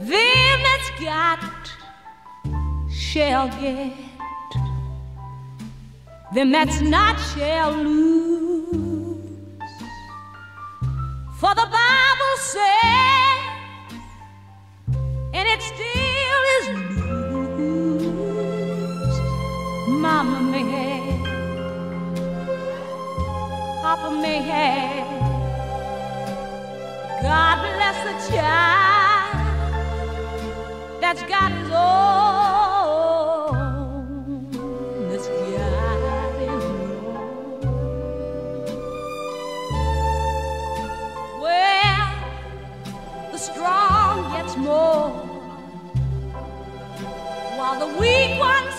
Them that's got shall get. Them that's not shall lose. For the Bible says, and it still is news. Mama may have, Papa may have. God bless the child that's got his own. That's got his own. Well, the strong gets more, while the weak ones